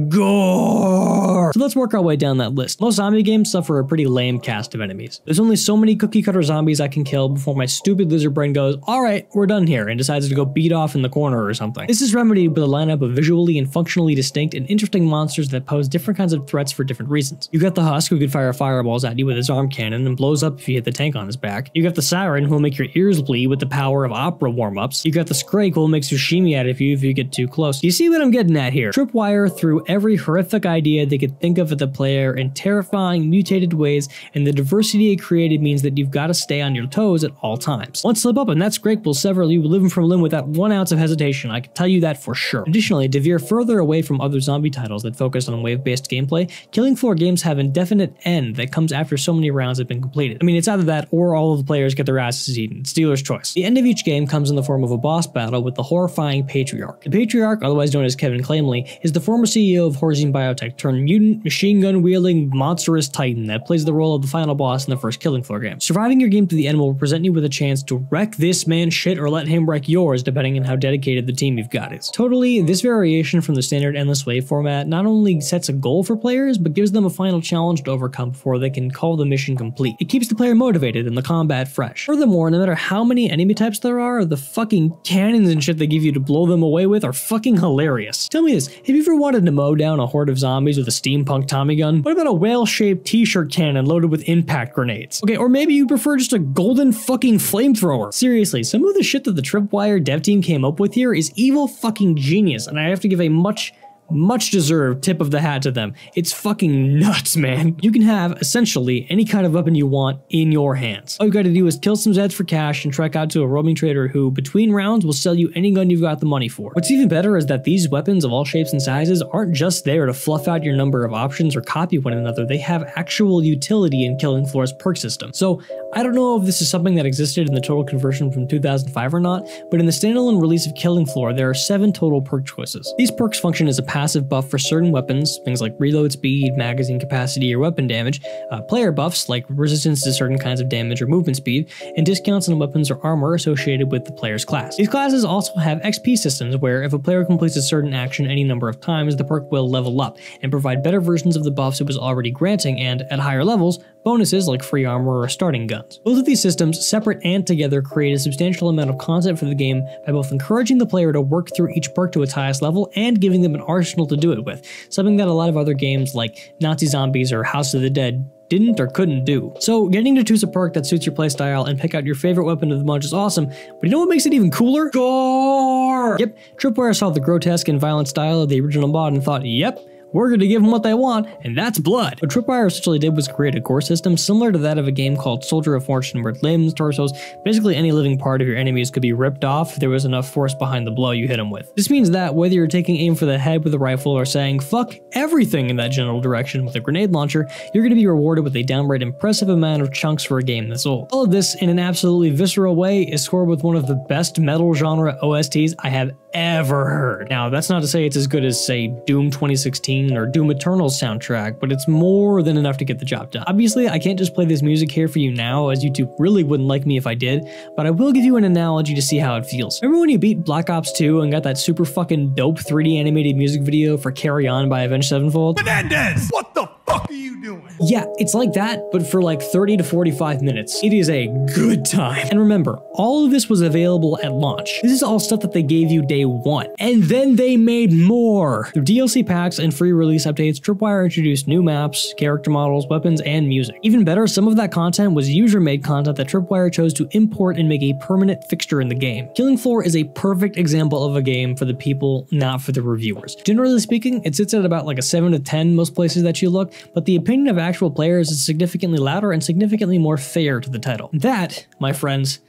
gore. So let's work our way down that list. Most zombie games suffer a pretty lame cast of enemies. There's only so many cookie cutter zombies I can kill before my stupid lizard brain goes, alright, we're done here, and decides to go beat off in the corner or something. This is remedied with a lineup of visually and functionally distinct and interesting monsters that pose different kinds of threats for different reasons. You got the Husk who can fire fireballs at you with his arm cannon and blows up if you hit the tank on his back. You got the Siren who will make your ears bleed with the power of opera warm-ups. You got the Scrake who will make sushimi out of you if you get too close. You see what I'm getting at here? Tripwire threw every horrific idea they could think of at the player in terrifying, mutated ways, and the diversity it created means that you've got to stay on your toes at all times. One slip up and that Scrake will sever you limb from limb without one ounce of hesitation, I can tell you that for sure. Additionally, to veer further away from other zombie titles that focus on wave-based gameplay, Killing Floor games have an indefinite end that comes after so many rounds have been completed. I mean, it's either that or all of the players get their asses eaten. It's dealer's choice. The end of each game comes in the form of a boss battle with the horrifying Patriarch. The Patriarch, otherwise known as Kevin Clamely, is the former CEO of Horizon Biotech turned mutant, machine gun wielding, monstrous titan that plays the role of the final boss in the first Killing Floor game. Surviving your game to the end will present you with a chance to wreck this man's shit or let him wreck yours, depending on how dedicated the team you've got is. Totally, this variation from the standard Endless Wave format not only sets a goal for players, but gives them a final challenge to overcome before they can call the mission complete. It keeps the player motivated and the combat fresh. Furthermore, no matter how many enemy types there are, the fucking cannons and shit they give you to blow them away with are fucking hilarious. Tell me this, have you ever wanted to mow down a horde of zombies with a steampunk Tommy gun? What about a whale-shaped t-shirt cannon loaded with impact grenades? Okay, or maybe you prefer just a golden fucking flamethrower. Seriously, some of the shit that the Tripwire dev team came up with here is evil fucking genius, and I have to give a much much deserved tip of the hat to them. It's fucking nuts, man. You can have essentially any kind of weapon you want in your hands. All you gotta do is kill some Zeds for cash and trek out to a roaming trader who, between rounds, will sell you any gun you've got the money for. What's even better is that these weapons of all shapes and sizes aren't just there to fluff out your number of options or copy one another, they have actual utility in Killing Floor's perk system. So, I don't know if this is something that existed in the total conversion from 2005 or not, but in the standalone release of Killing Floor, there are seven total perk choices. These perks function as a passive buff for certain weapons, things like reload speed, magazine capacity, or weapon damage, uh, player buffs like resistance to certain kinds of damage or movement speed, and discounts on weapons or armor associated with the player's class. These classes also have XP systems where if a player completes a certain action any number of times, the perk will level up and provide better versions of the buffs it was already granting, and at higher levels, bonuses like free armor or starting guns. Both of these systems, separate and together, create a substantial amount of content for the game by both encouraging the player to work through each perk to its highest level and giving them an arsenal to do it with, something that a lot of other games like Nazi Zombies or House of the Dead didn't or couldn't do. So getting to choose a perk that suits your playstyle and pick out your favorite weapon of the bunch is awesome, but you know what makes it even cooler? Gore! Yep, Tripwire saw the grotesque and violent style of the original mod and thought, yep, we're gonna give them what they want, and that's blood. What Tripwire essentially did was create a core system similar to that of a game called Soldier of Fortune, where limbs, torsos, basically any living part of your enemies could be ripped off if there was enough force behind the blow you hit them with. This means that whether you're taking aim for the head with a rifle or saying fuck everything in that general direction with a grenade launcher, you're gonna be rewarded with a downright impressive amount of chunks for a game that's old. All of this, in an absolutely visceral way, is scored with one of the best metal genre OSTs I have ever heard. Now, that's not to say it's as good as, say, Doom 2016 or Doom Eternal's soundtrack, but it's more than enough to get the job done. Obviously, I can't just play this music here for you now, as YouTube really wouldn't like me if I did, but I will give you an analogy to see how it feels. Remember when you beat Black Ops 2 and got that super fucking dope 3D animated music video for Carry On by Avenged Sevenfold?
Menendez! What the fuck are you doing?
Yeah, it's like that, but for like 30 to 45 minutes. It is a good time. And remember, all of this was available at launch. This is all stuff that they gave you day one. And then they made more. Through DLC packs and free release updates, Tripwire introduced new maps, character models, weapons, and music. Even better, some of that content was user-made content that Tripwire chose to import and make a permanent fixture in the game. Killing Floor is a perfect example of a game for the people, not for the reviewers. Generally speaking, it sits at about like a 7 to 10 most places that you look, but the opinion of actual players is significantly louder and significantly more fair to the title. That, my friends,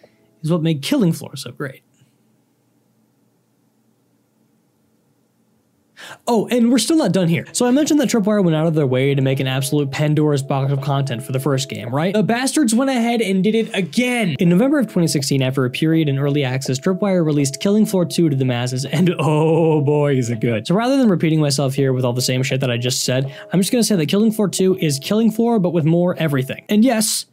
is what made Killing Floor so great. Oh, and we're still not done here. So I mentioned that Tripwire went out of their way to make an absolute Pandora's box of content for the first game, right? The bastards went ahead and did it again. In November of 2016, after a period in early access, Tripwire released Killing Floor 2 to the masses, and oh boy, is it good. So rather than repeating myself here with all the same shit that I just said, I'm just gonna say that Killing Floor 2 is Killing Floor, but with more everything. And yes,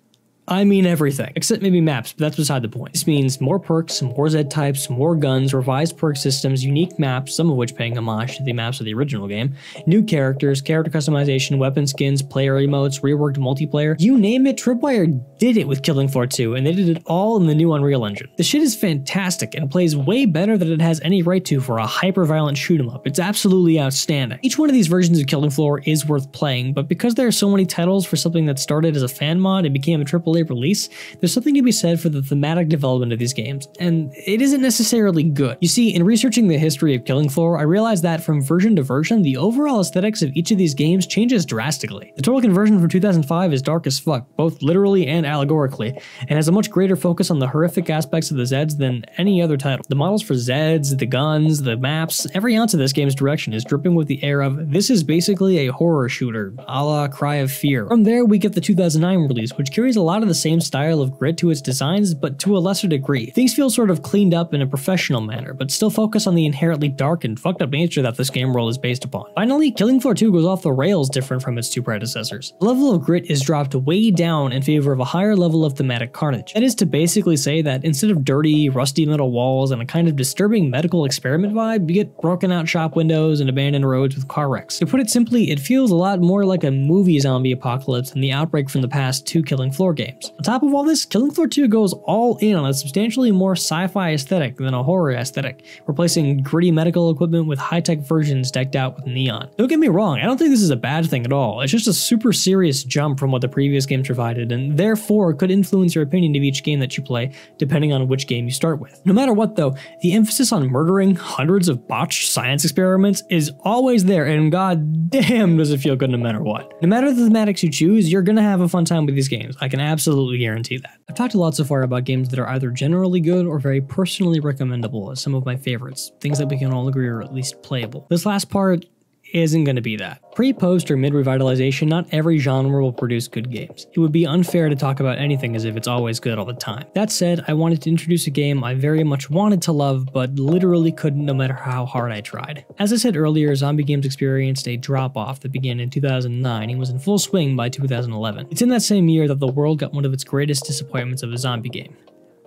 I mean everything, except maybe maps, but that's beside the point. This means more perks, more Z types, more guns, revised perk systems, unique maps, some of which paying homage to the maps of the original game, new characters, character customization, weapon skins, player emotes, reworked multiplayer. You name it, Tripwire did it with Killing Floor 2, and they did it all in the new Unreal Engine. The shit is fantastic and plays way better than it has any right to for a hyper-violent shoot 'em up. It's absolutely outstanding. Each one of these versions of Killing Floor is worth playing, but because there are so many titles for something that started as a fan mod and became a triple Release, there's something to be said for the thematic development of these games, and it isn't necessarily good. You see, in researching the history of Killing Floor, I realized that from version to version, the overall aesthetics of each of these games changes drastically. The total conversion from 2005 is dark as fuck, both literally and allegorically, and has a much greater focus on the horrific aspects of the Zeds than any other title. The models for Zeds, the guns, the maps, every ounce of this game's direction is dripping with the air of this is basically a horror shooter, a la Cry of Fear. From there, we get the 2009 release, which carries a lot of the same style of grit to its designs, but to a lesser degree. Things feel sort of cleaned up in a professional manner, but still focus on the inherently dark and fucked up nature that this game world is based upon. Finally, Killing Floor 2 goes off the rails different from its two predecessors. The level of grit is dropped way down in favor of a higher level of thematic carnage. That is to basically say that instead of dirty, rusty metal walls and a kind of disturbing medical experiment vibe, you get broken out shop windows and abandoned roads with car wrecks. To put it simply, it feels a lot more like a movie zombie apocalypse than the outbreak from the past two Killing Floor games. On top of all this, Killing Floor 2 goes all in on a substantially more sci-fi aesthetic than a horror aesthetic, replacing gritty medical equipment with high-tech versions decked out with neon. Don't get me wrong, I don't think this is a bad thing at all. It's just a super serious jump from what the previous games provided, and therefore could influence your opinion of each game that you play, depending on which game you start with. No matter what though, the emphasis on murdering hundreds of botched science experiments is always there, and god damn does it feel good no matter what. No matter the thematics you choose, you're gonna have a fun time with these games. I can absolutely guarantee that. I've talked a lot so far about games that are either generally good or very personally recommendable as some of my favorites, things that we can all agree are at least playable. This last part isn't going to be that. Pre, post, or mid revitalization, not every genre will produce good games. It would be unfair to talk about anything as if it's always good all the time. That said, I wanted to introduce a game I very much wanted to love, but literally couldn't no matter how hard I tried. As I said earlier, zombie games experienced a drop off that began in 2009 and was in full swing by 2011. It's in that same year that the world got one of its greatest disappointments of a zombie game.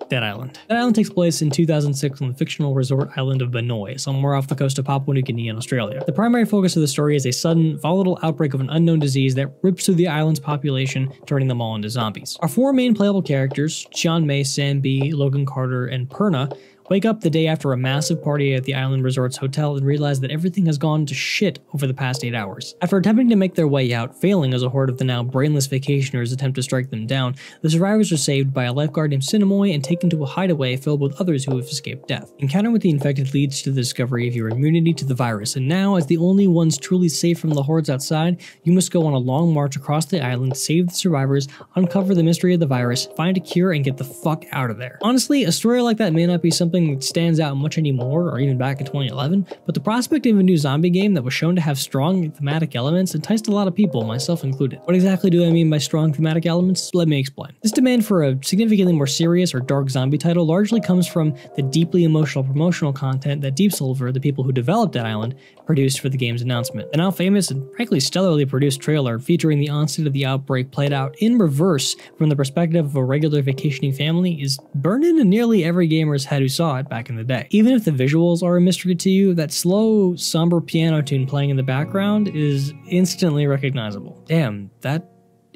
Dead Island. Dead Island takes place in 2006 on the fictional resort island of Banoi, somewhere off the coast of Papua New Guinea in Australia. The primary focus of the story is a sudden, volatile outbreak of an unknown disease that rips through the island's population, turning them all into zombies. Our four main playable characters, Xian Mei, Sam B, Logan Carter, and Purna, Wake up the day after a massive party at the Island Resorts Hotel and realize that everything has gone to shit over the past 8 hours. After attempting to make their way out, failing as a horde of the now brainless vacationers attempt to strike them down, the survivors are saved by a lifeguard named Sinamoi and taken to a hideaway filled with others who have escaped death. Encounter with the infected leads to the discovery of your immunity to the virus, and now, as the only ones truly safe from the hordes outside, you must go on a long march across the island, save the survivors, uncover the mystery of the virus, find a cure, and get the fuck out of there. Honestly, a story like that may not be something stands out much anymore, or even back in 2011, but the prospect of a new zombie game that was shown to have strong thematic elements enticed a lot of people, myself included. What exactly do I mean by strong thematic elements? Let me explain. This demand for a significantly more serious or dark zombie title largely comes from the deeply emotional promotional content that Deep Silver, the people who developed Dead Island, produced for the game's announcement. The now famous and frankly stellarly produced trailer featuring the onset of the outbreak played out in reverse from the perspective of a regular vacationing family is burned into nearly every gamer's head who saw it back in the day. Even if the visuals are a mystery to you, that slow, somber piano tune playing in the background is instantly recognizable. Damn, that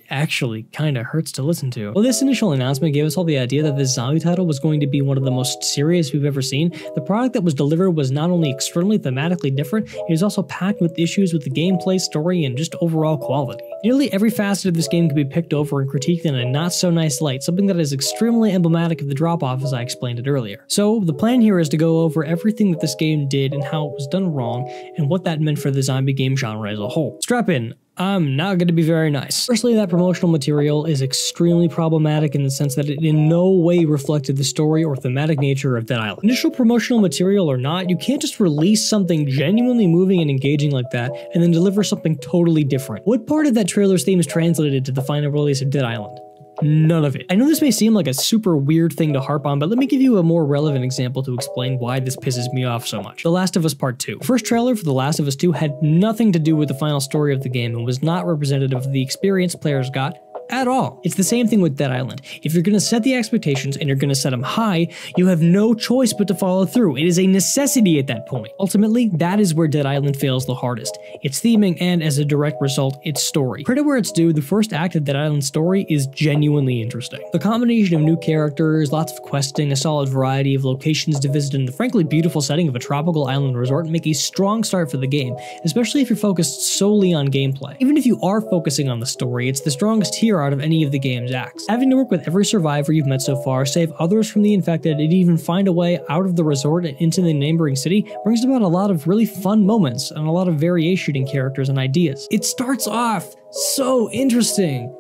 actually kind of hurts to listen to. Well, this initial announcement gave us all the idea that this zombie title was going to be one of the most serious we've ever seen. The product that was delivered was not only extremely thematically different, it was also packed with issues with the gameplay, story, and just overall quality. Nearly every facet of this game can be picked over and critiqued in a not so nice light, something that is extremely emblematic of the drop off as I explained it earlier. So, the plan here is to go over everything that this game did and how it was done wrong, and what that meant for the zombie game genre as a whole. Strap in, I'm not going to be very nice. Firstly, that promotional material is extremely problematic in the sense that it in no way reflected the story or thematic nature of Dead Island. Initial promotional material or not, you can't just release something genuinely moving and engaging like that and then deliver something totally different. What part of that trailer's theme is translated to the final release of Dead Island? None of it. I know this may seem like a super weird thing to harp on, but let me give you a more relevant example to explain why this pisses me off so much. The Last of Us Part 2. The first trailer for The Last of Us 2 had nothing to do with the final story of the game and was not representative of the experience players got at all. It's the same thing with Dead Island. If you're going to set the expectations and you're going to set them high, you have no choice but to follow through. It is a necessity at that point. Ultimately, that is where Dead Island fails the hardest. Its theming and, as a direct result, its story. Credit where it's due, the first act of Dead Island's story is genuinely interesting. The combination of new characters, lots of questing, a solid variety of locations to visit, and the frankly beautiful setting of a tropical island resort make a strong start for the game, especially if you're focused solely on gameplay. Even if you are focusing on the story, it's the strongest here out of any of the game's acts. Having to work with every survivor you've met so far, save others from the infected, and even find a way out of the resort and into the neighboring city brings about a lot of really fun moments and a lot of variation in characters and ideas. It starts off so interesting,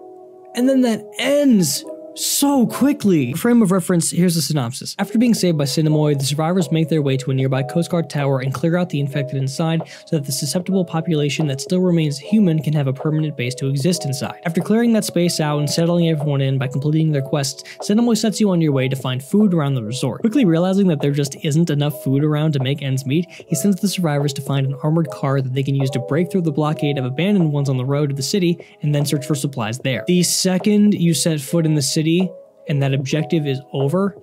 and then that ends so quickly. Frame of reference, here's the synopsis. After being saved by Sinamoi, the survivors make their way to a nearby Coast Guard tower and clear out the infected inside so that the susceptible population that still remains human can have a permanent base to exist inside. After clearing that space out and settling everyone in by completing their quests, Sinamoi sets you on your way to find food around the resort. Quickly realizing that there just isn't enough food around to make ends meet, he sends the survivors to find an armored car that they can use to break through the blockade of abandoned ones on the road to the city and then search for supplies there. The second you set foot in the city, and that objective is over,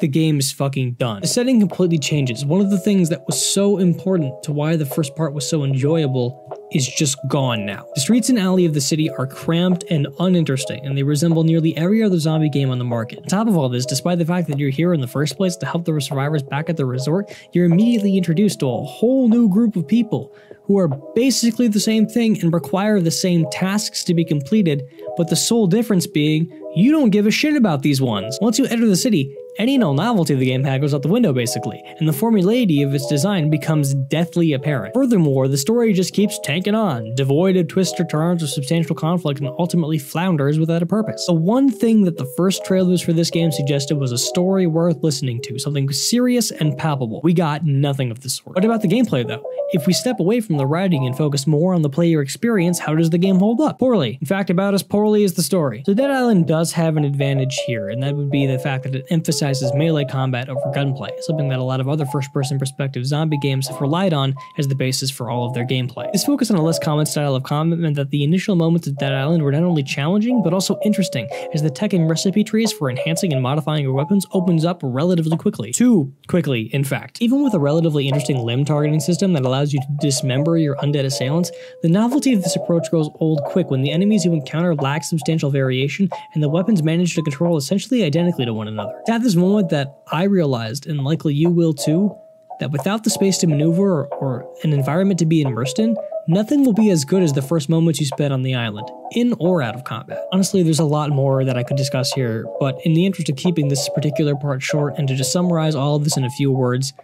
the game is fucking done. The setting completely changes. One of the things that was so important to why the first part was so enjoyable is just gone now. The streets and alley of the city are cramped and uninteresting, and they resemble nearly every other zombie game on the market. On top of all this, despite the fact that you're here in the first place to help the survivors back at the resort, you're immediately introduced to a whole new group of people who are basically the same thing and require the same tasks to be completed, but the sole difference being you don't give a shit about these ones. Once you enter the city, any no novelty the game had goes out the window basically, and the formularity of its design becomes deathly apparent. Furthermore, the story just keeps tanking on, devoid of twists or turns or substantial conflict, and ultimately flounders without a purpose. The one thing that the first trailers for this game suggested was a story worth listening to, something serious and palpable. We got nothing of the sort. What about the gameplay though? If we step away from the writing and focus more on the player experience, how does the game hold up? Poorly. In fact, about as poorly as the story. So Dead Island does have an advantage here, and that would be the fact that it emphasizes melee combat over gunplay, something that a lot of other first-person perspective zombie games have relied on as the basis for all of their gameplay. This focus on a less common style of combat meant that the initial moments of Dead Island were not only challenging, but also interesting, as the tech and recipe trees for enhancing and modifying your weapons opens up relatively quickly. Too quickly, in fact. Even with a relatively interesting limb targeting system that allows you to dismember your undead assailants, the novelty of this approach grows old quick when the enemies you encounter lack substantial variation and the weapons manage to control essentially identically to one another. To have this moment that I realized, and likely you will too, that without the space to maneuver or, or an environment to be immersed in, nothing will be as good as the first moments you spend on the island, in or out of combat. Honestly, there's a lot more that I could discuss here, but in the interest of keeping this particular part short and to just summarize all of this in a few words,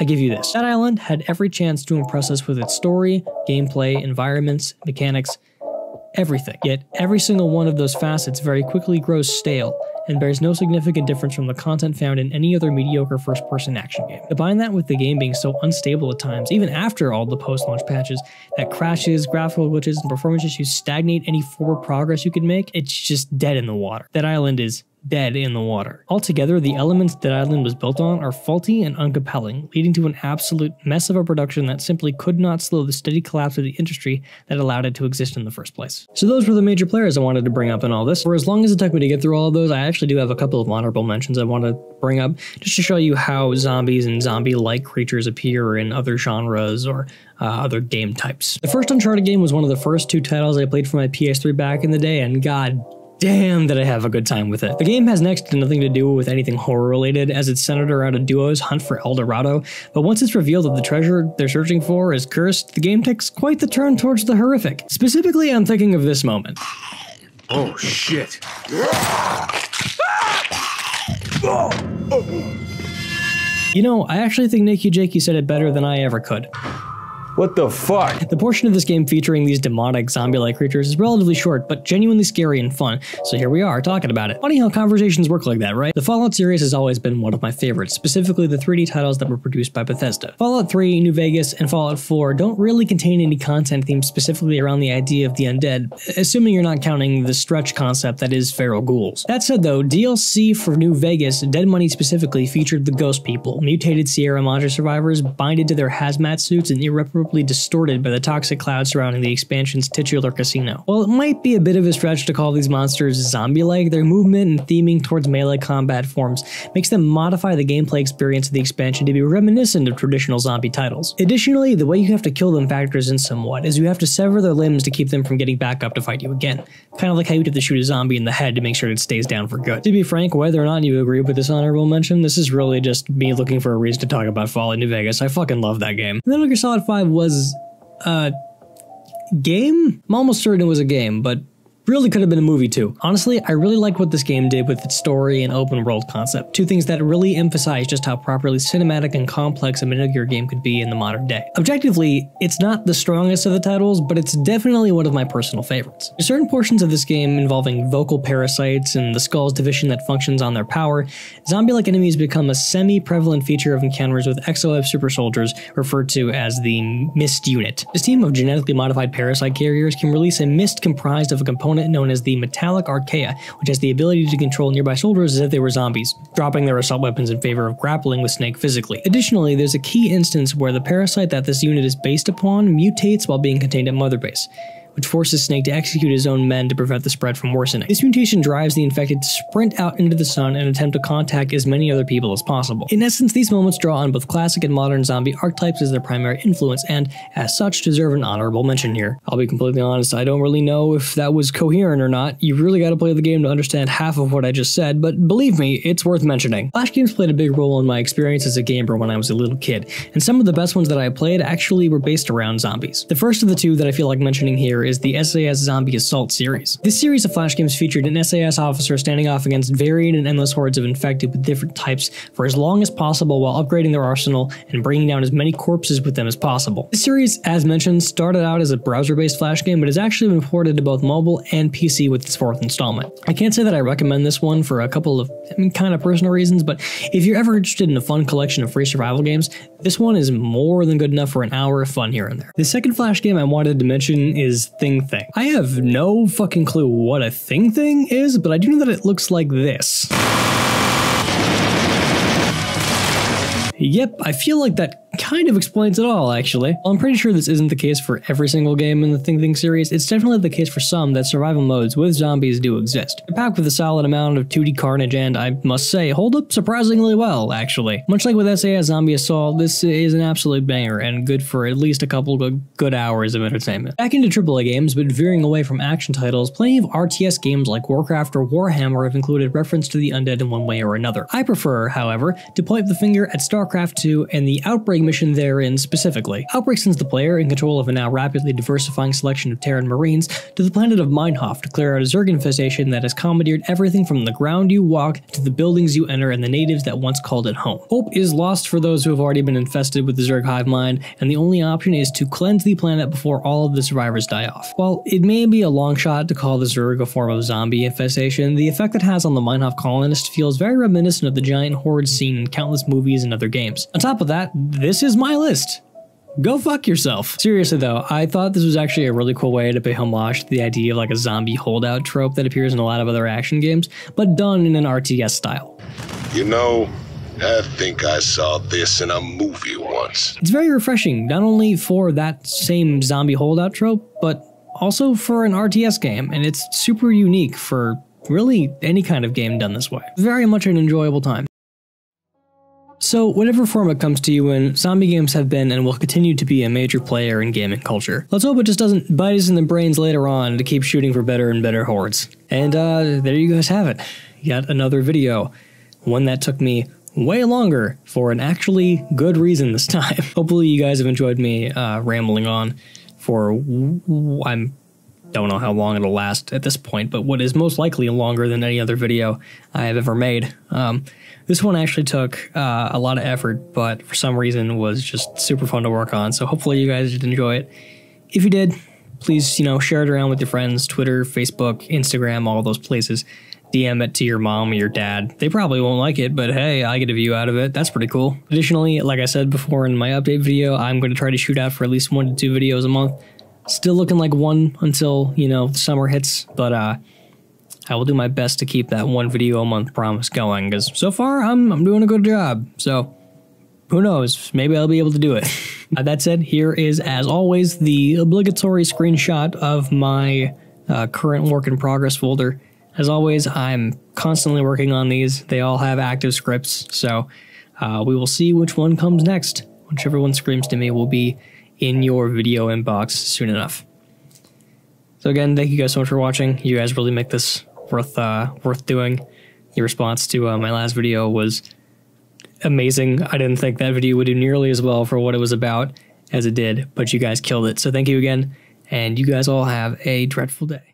I give you this. That island had every chance to impress us with its story, gameplay, environments, mechanics, everything. Yet every single one of those facets very quickly grows stale and bears no significant difference from the content found in any other mediocre first person action game. Combine that with the game being so unstable at times, even after all the post launch patches, that crashes, graphical glitches, and performance issues stagnate any forward progress you could make, it's just dead in the water. That island is dead in the water. Altogether, the elements that Island was built on are faulty and uncompelling, leading to an absolute mess of a production that simply could not slow the steady collapse of the industry that allowed it to exist in the first place. So those were the major players I wanted to bring up in all this. For as long as it took me to get through all of those, I actually do have a couple of honorable mentions I want to bring up just to show you how zombies and zombie-like creatures appear in other genres or uh, other game types. The first Uncharted game was one of the first two titles I played for my PS3 back in the day, and god Damn, did I have a good time with it. The game has next to nothing to do with anything horror related, as it's centered around a duo's hunt for El Dorado, but once it's revealed that the treasure they're searching for is cursed, the game takes quite the turn towards the horrific. Specifically, I'm thinking of this moment.
Oh shit.
You know, I actually think Nikki Jakey said it better than I ever could.
What the fuck?
The portion of this game featuring these demonic zombie-like creatures is relatively short, but genuinely scary and fun, so here we are talking about it. Funny how conversations work like that, right? The Fallout series has always been one of my favorites, specifically the 3D titles that were produced by Bethesda. Fallout 3, New Vegas, and Fallout 4 don't really contain any content themed specifically around the idea of the undead, assuming you're not counting the stretch concept that is feral ghouls. That said though, DLC for New Vegas, Dead Money specifically, featured the Ghost People, mutated Sierra Madre survivors binded to their hazmat suits and irreparably distorted by the toxic cloud surrounding the expansion's titular casino. While it might be a bit of a stretch to call these monsters zombie-like, their movement and theming towards melee combat forms makes them modify the gameplay experience of the expansion to be reminiscent of traditional zombie titles. Additionally, the way you have to kill them factors in somewhat, as you have to sever their limbs to keep them from getting back up to fight you again. Kind of like how you'd have to shoot a zombie in the head to make sure it stays down for good. To be frank, whether or not you agree with this honorable mention, this is really just me looking for a reason to talk about Fallout New Vegas. I fucking love that game. Metal Gear Solid 5 was a game? I'm almost certain it was a game, but really could have been a movie too. Honestly, I really like what this game did with its story and open world concept, two things that really emphasize just how properly cinematic and complex a Metal Gear game could be in the modern day. Objectively, it's not the strongest of the titles, but it's definitely one of my personal favorites. There's certain portions of this game involving vocal parasites and the skull's division that functions on their power, zombie-like enemies become a semi-prevalent feature of encounters with Exo super soldiers, referred to as the MIST unit. This team of genetically modified parasite carriers can release a mist comprised of a component known as the Metallic Archaea, which has the ability to control nearby soldiers as if they were zombies, dropping their assault weapons in favor of grappling with Snake physically. Additionally, there's a key instance where the parasite that this unit is based upon mutates while being contained at Mother Base which forces Snake to execute his own men to prevent the spread from worsening. This mutation drives the infected to sprint out into the sun and attempt to contact as many other people as possible. In essence, these moments draw on both classic and modern zombie archetypes as their primary influence, and as such deserve an honorable mention here. I'll be completely honest, I don't really know if that was coherent or not. You really gotta play the game to understand half of what I just said, but believe me, it's worth mentioning. Flash games played a big role in my experience as a gamer when I was a little kid, and some of the best ones that I played actually were based around zombies. The first of the two that I feel like mentioning here is the SAS Zombie Assault series. This series of Flash games featured an SAS officer standing off against varied and endless hordes of infected with different types for as long as possible while upgrading their arsenal and bringing down as many corpses with them as possible. This series, as mentioned, started out as a browser-based Flash game, but has actually been ported to both mobile and PC with its fourth installment. I can't say that I recommend this one for a couple of I mean, kind of personal reasons, but if you're ever interested in a fun collection of free survival games, this one is more than good enough for an hour of fun here and there. The second Flash game I wanted to mention is Thing Thing. I have no fucking clue what a Thing Thing is, but I do know that it looks like this. Yep, I feel like that kind of explains it all, actually. Well, I'm pretty sure this isn't the case for every single game in the Thing Thing series. It's definitely the case for some that survival modes with zombies do exist. They're packed with a solid amount of 2D carnage and, I must say, hold up surprisingly well, actually. Much like with SAS Zombie Assault, this is an absolute banger and good for at least a couple good, good hours of entertainment. Back into AAA games, but veering away from action titles, plenty of RTS games like Warcraft or Warhammer have included reference to the undead in one way or another. I prefer, however, to point the finger at StarCraft 2 and the Outbreak mission therein specifically. Outbreak sends the player, in control of a now rapidly diversifying selection of Terran Marines, to the planet of Meinhof to clear out a Zerg infestation that has commandeered everything from the ground you walk to the buildings you enter and the natives that once called it home. Hope is lost for those who have already been infested with the Zerg hive mind, and the only option is to cleanse the planet before all of the survivors die off. While it may be a long shot to call the Zerg a form of zombie infestation, the effect it has on the Meinhof colonists feels very reminiscent of the giant horde seen in countless movies and other games. On top of that, this is my list. Go fuck yourself. Seriously though, I thought this was actually a really cool way to pay homage to the idea of like a zombie holdout trope that appears in a lot of other action games, but done in an RTS style.
You know, I think I saw this in a movie once.
It's very refreshing, not only for that same zombie holdout trope, but also for an RTS game, and it's super unique for really any kind of game done this way. Very much an enjoyable time. So, whatever form it comes to you in, zombie games have been and will continue to be a major player in gaming culture. Let's hope it just doesn't bite us in the brains later on to keep shooting for better and better hordes. And uh, there you guys have it. Yet another video. One that took me way longer for an actually good reason this time. Hopefully, you guys have enjoyed me uh, rambling on for I'm don't know how long it'll last at this point, but what is most likely longer than any other video I have ever made. Um, this one actually took uh, a lot of effort, but for some reason was just super fun to work on. So hopefully you guys did enjoy it. If you did, please you know share it around with your friends, Twitter, Facebook, Instagram, all those places. DM it to your mom or your dad. They probably won't like it, but hey, I get a view out of it. That's pretty cool. Additionally, like I said before in my update video, I'm going to try to shoot out for at least one to two videos a month. Still looking like one until, you know, summer hits, but uh I will do my best to keep that one video a month promise going because so far I'm I'm doing a good job. So who knows? Maybe I'll be able to do it. uh, that said, here is as always the obligatory screenshot of my uh, current work in progress folder. As always, I'm constantly working on these. They all have active scripts, so uh, we will see which one comes next. Whichever one screams to me will be in your video inbox soon enough. So again, thank you guys so much for watching. You guys really make this worth uh, worth doing. Your response to uh, my last video was amazing. I didn't think that video would do nearly as well for what it was about as it did, but you guys killed it. So thank you again, and you guys all have a dreadful day.